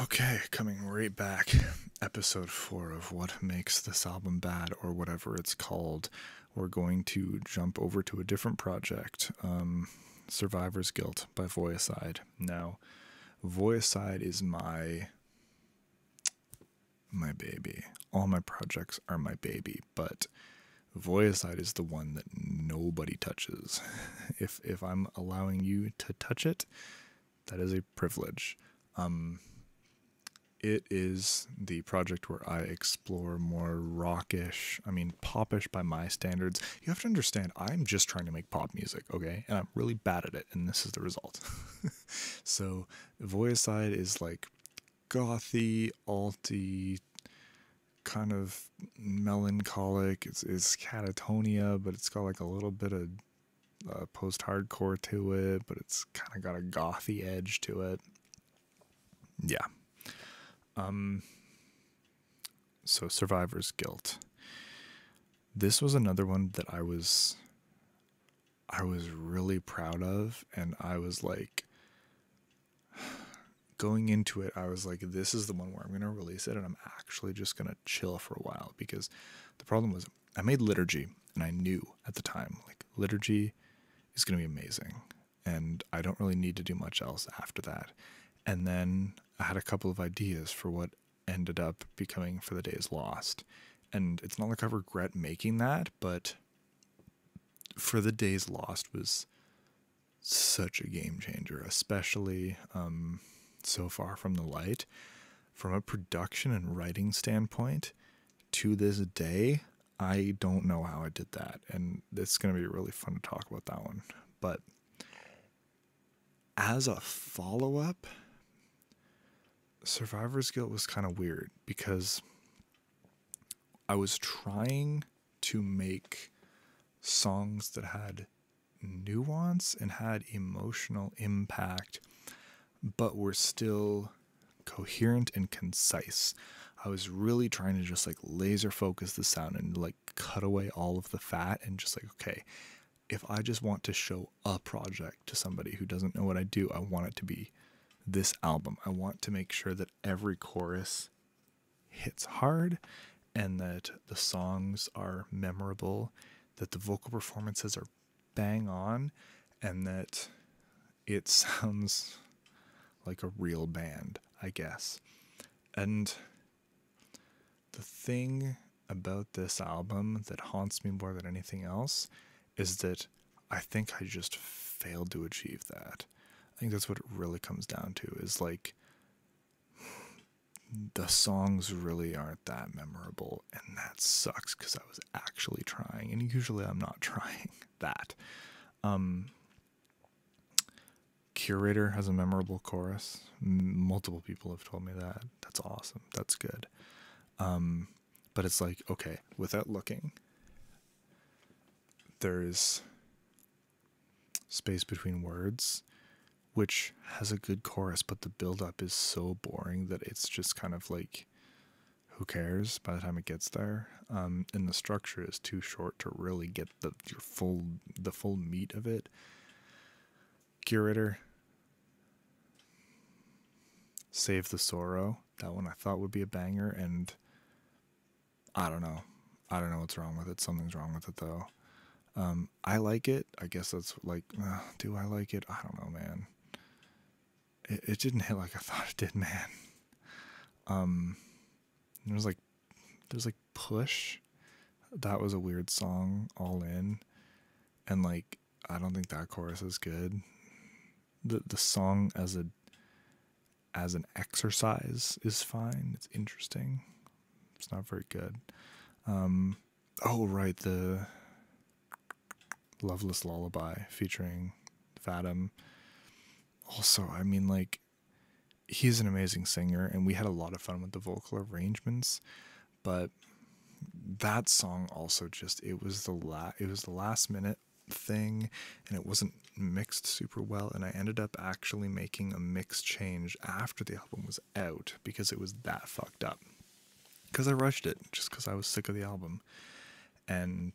Okay, coming right back. Episode 4 of What Makes This Album Bad, or whatever it's called. We're going to jump over to a different project um, Survivor's Guilt by Voiicide. Now, Voiicide is my. My baby. All my projects are my baby, but Voiicide is the one that nobody touches. If if I'm allowing you to touch it, that is a privilege. Um, it is the project where I explore more rockish, I mean, popish by my standards. You have to understand, I'm just trying to make pop music, okay? And I'm really bad at it, and this is the result. so, Voiicide is like gothy, alty, kind of melancholic. It's, it's catatonia, but it's got like a little bit of uh, post hardcore to it, but it's kind of got a gothy edge to it. Yeah. Um, so, Survivor's Guilt. This was another one that I was. I was really proud of, and I was like, going into it, I was like, this is the one where I'm going to release it, and I'm actually just going to chill for a while because the problem was I made liturgy, and I knew at the time, like, liturgy is going to be amazing, and I don't really need to do much else after that. And then I had a couple of ideas for what ended up becoming For the Days Lost. And it's not like I regret making that, but For the Days Lost was such a game changer, especially um, so far from the light. From a production and writing standpoint, to this day, I don't know how I did that. And it's going to be really fun to talk about that one. But as a follow up, Survivor's Guilt was kind of weird because I was trying to make songs that had nuance and had emotional impact, but were still coherent and concise. I was really trying to just like laser focus the sound and like cut away all of the fat and just like, okay, if I just want to show a project to somebody who doesn't know what I do, I want it to be this album. I want to make sure that every chorus hits hard and that the songs are memorable, that the vocal performances are bang on, and that it sounds like a real band, I guess. And the thing about this album that haunts me more than anything else is that I think I just failed to achieve that think that's what it really comes down to is like the songs really aren't that memorable and that sucks because i was actually trying and usually i'm not trying that. Um curator has a memorable chorus. Multiple people have told me that. That's awesome. That's good. Um but it's like okay without looking there's space between words which has a good chorus, but the build up is so boring that it's just kind of like, who cares by the time it gets there? Um, and the structure is too short to really get the your full the full meat of it. Curator, Save the Sorrow. That one I thought would be a banger, and I don't know. I don't know what's wrong with it. Something's wrong with it though. Um, I like it. I guess that's like, uh, do I like it? I don't know, man it, it didn't hit like I thought it did, man. Um, there was like, there's like push. That was a weird song, all in, and like I don't think that chorus is good. the The song as a as an exercise is fine. It's interesting. It's not very good. Um, oh right, the Loveless Lullaby featuring Fathom also, I mean, like, he's an amazing singer, and we had a lot of fun with the vocal arrangements, but that song also just it was the la- it was the last minute thing and it wasn't mixed super well and I ended up actually making a mix change after the album was out because it was that fucked up. Cuz I rushed it just cuz I was sick of the album. And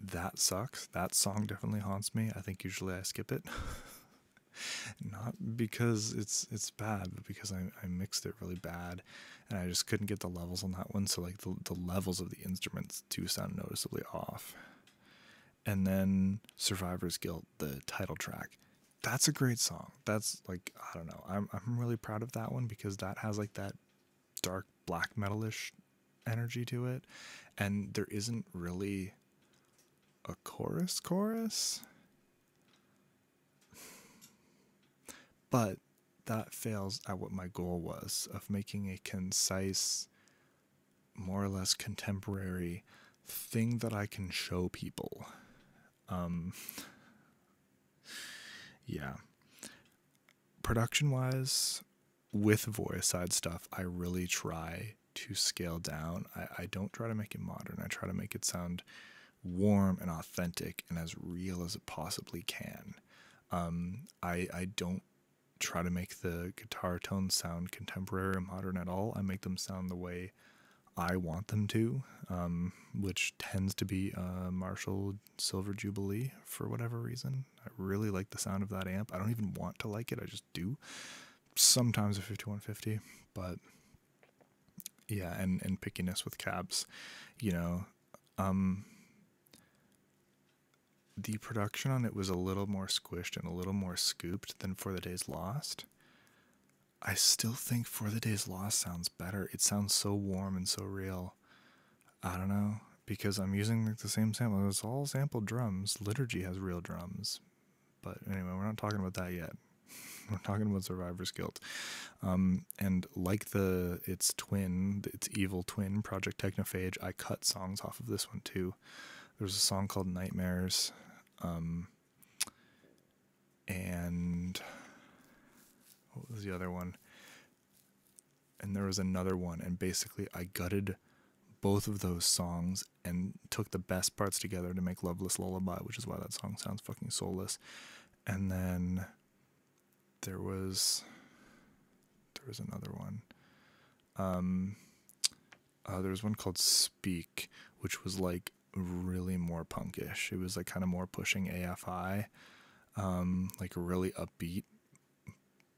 that sucks. That song definitely haunts me. I think usually I skip it. Not because it's it's bad, but because I, I mixed it really bad and I just couldn't get the levels on that one. So like the, the levels of the instruments do sound noticeably off. And then Survivor's Guilt, the title track. That's a great song. That's like I don't know. I'm I'm really proud of that one because that has like that dark black metalish energy to it and there isn't really a chorus chorus but that fails at what my goal was of making a concise more or less contemporary thing that I can show people um yeah production wise with Voiicide stuff I really try to scale down. I, I don't try to make it modern. I try to make it sound warm and authentic and as real as it possibly can. Um, I I don't try to make the guitar tones sound contemporary or modern at all. I make them sound the way I want them to, um, which tends to be a Marshall Silver Jubilee for whatever reason. I really like the sound of that amp. I don't even want to like it, I just do. Sometimes a 5150, but yeah, and and pickiness with cabs, you know. Um, the production on it was a little more squished and a little more scooped than For the Days Lost. I still think For the Days Lost sounds better. It sounds so warm and so real. I don't know because I'm using like the same sample. It's all sampled drums. Liturgy has real drums, but anyway, we're not talking about that yet. We're talking about Survivor's Guilt. Um, and like the its twin, its evil twin, Project Technophage, I cut songs off of this one too. There's a song called Nightmares. Um, and what was the other one? And there was another one, and basically I gutted both of those songs and took the best parts together to make Loveless Lullaby, which is why that song sounds fucking soulless. And then there was there was another one. Um, uh, there was one called Speak, which was like really more punkish. It was like kind of more pushing AFI, um, like really upbeat,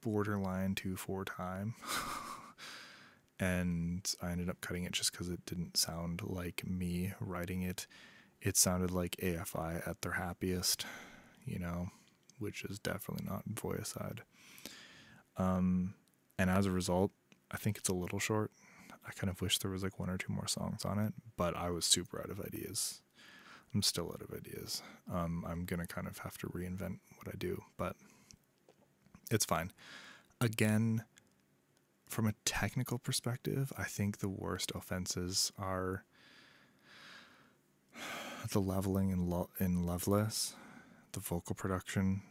borderline two four time. and I ended up cutting it just because it didn't sound like me writing it. It sounded like AFI at their happiest, you know, which is definitely not Voiicide. Um, and as a result, I think it's a little short. I kind of wish there was like one or two more songs on it, but I was super out of ideas. I'm still out of ideas. Um, I'm gonna kind of have to reinvent what I do, but it's fine. Again, from a technical perspective, I think the worst offenses are the leveling in, lo- in Loveless, the vocal production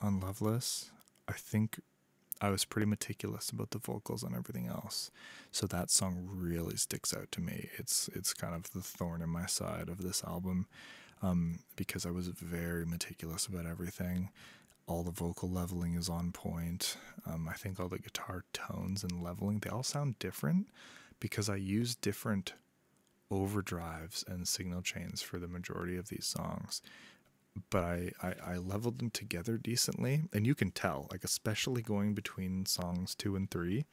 on Loveless. I think I was pretty meticulous about the vocals and everything else. So that song really sticks out to me. It's it's kind of the thorn in my side of this album um, because I was very meticulous about everything. All the vocal leveling is on point. Um, I think all the guitar tones and leveling they all sound different because I use different overdrives and signal chains for the majority of these songs but I, I, I leveled them together decently, and you can tell, like especially going between songs two and three,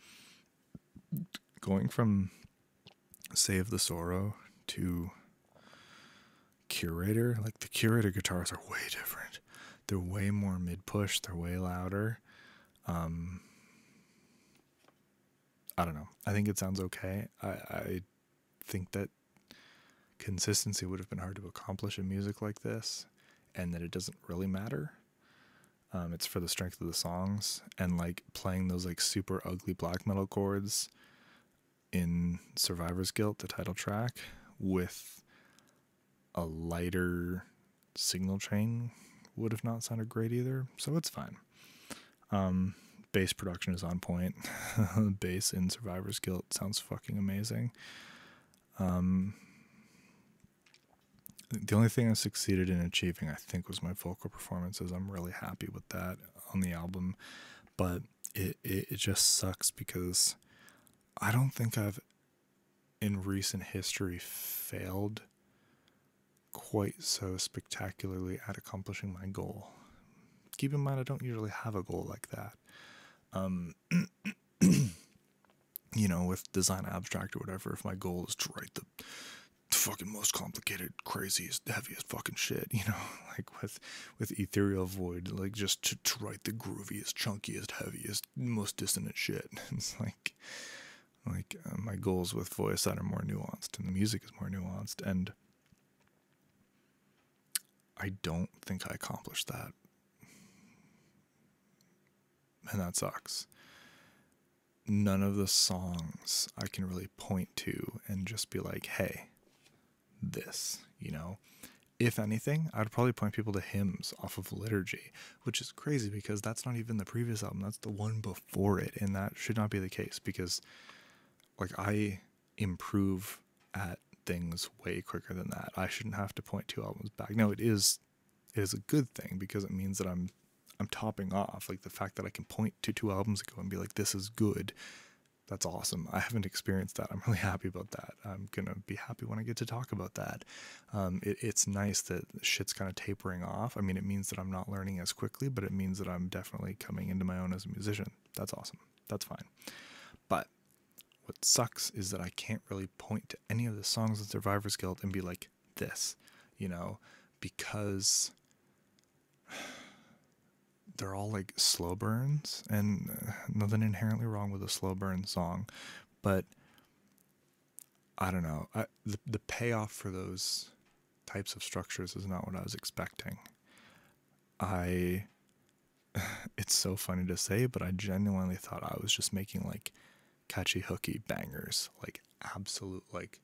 going from Save the Sorrow to Curator, like the Curator guitars are way different. They're way more mid push. They're way louder. Um, I don't know. I think it sounds okay. I, I think that consistency would have been hard to accomplish in music like this and that it doesn't really matter. Um, it's for the strength of the songs and like playing those like super ugly black metal chords in Survivor's Guilt, the title track, with a lighter signal chain would have not sounded great either. So it's fine. Um, bass production is on point. bass in Survivor's Guilt sounds fucking amazing. Um, the only thing I succeeded in achieving, I think, was my vocal performances. I'm really happy with that on the album, but it, it, it just sucks because I don't think I've, in recent history, failed quite so spectacularly at accomplishing my goal. keep in mind I don't usually have a goal like that. Um, you know, with design abstract or whatever, if my goal is to write the fucking most complicated, craziest, heaviest fucking shit, you know, like with with ethereal void, like just to, to write the grooviest, chunkiest, heaviest, most dissonant shit. It's like like uh, my goals with voice that are more nuanced and the music is more nuanced and I don't think I accomplished that. And that sucks. None of the songs I can really point to and just be like, hey, this, you know? If anything, I'd probably point people to hymns off of liturgy, which is crazy because that's not even the previous album. That's the one before it. And that should not be the case because, like, I improve at things way quicker than that. I shouldn't have to point two albums back. No, it is it is a good thing because it means that I'm I'm topping off. Like the fact that I can point to two albums ago and be like, this is good. That's awesome. I haven't experienced that. I'm really happy about that. I'm gonna be happy when I get to talk about that. Um, it, it's nice that shit's kind of tapering off. I mean, it means that I'm not learning as quickly, but it means that I'm definitely coming into my own as a musician. That's awesome. That's fine. But what sucks is that I can't really point to any of the songs in Survivor's Guilt and be like this, you know, because they're all like slow burns and uh, nothing inherently wrong with a slow burn song, but I don't know. I, the the payoff for those types of structures is not what I was expecting. I it's so funny to say, but I genuinely thought I was just making like catchy hooky bangers, like absolute like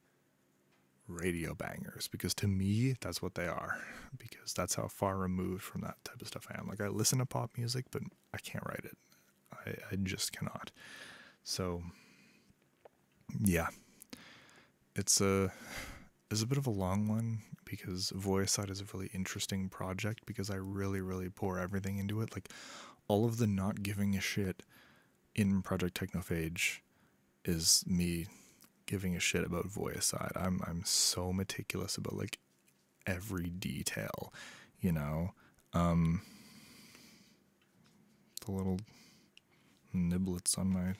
radio bangers because to me that's what they are because that's how far removed from that type of stuff I am. Like I listen to pop music, but I can't write it. I, I just cannot. So yeah, it's a it's a bit of a long one because Voice is a really interesting project because I really really pour everything into it. Like all of the not giving a shit in Project Technophage is me giving a shit about Voice I'm I'm so meticulous about like every detail, you know. Um the little niblets on my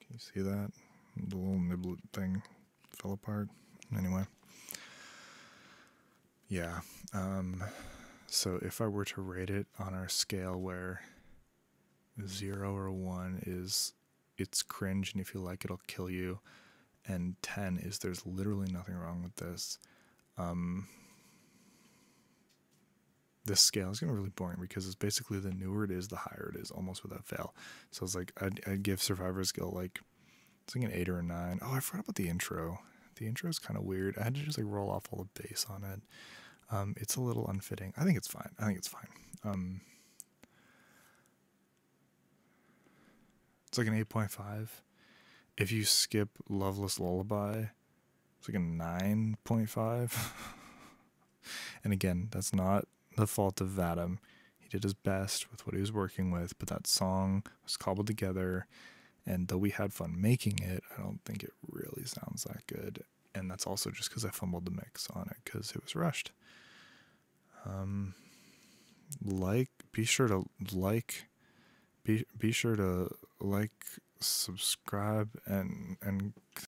can you see that? The little niblet thing fell apart. Anyway. Yeah. Um so if I were to rate it on our scale where zero or one is it's cringe and if you like it'll kill you and 10 is there's literally nothing wrong with this. Um, this scale is going to be really boring because it's basically the newer it is the higher it is almost without fail. So it's like I'd, I'd give survivor's guilt like it's like an 8 or a 9 oh i forgot about the intro. The intro is kind of weird. I had to just like roll off all the bass on it. Um, it's a little unfitting. I think it's fine. I think it's fine. Um, It's like an 8.5. If you skip Loveless Lullaby, it's like a 9.5. and again, that's not the fault of Vadim. He did his best with what he was working with, but that song was cobbled together. And though we had fun making it, I don't think it really sounds that good. And that's also just because I fumbled the mix on it because it was rushed. Um, like, be sure to like be be sure to like subscribe and and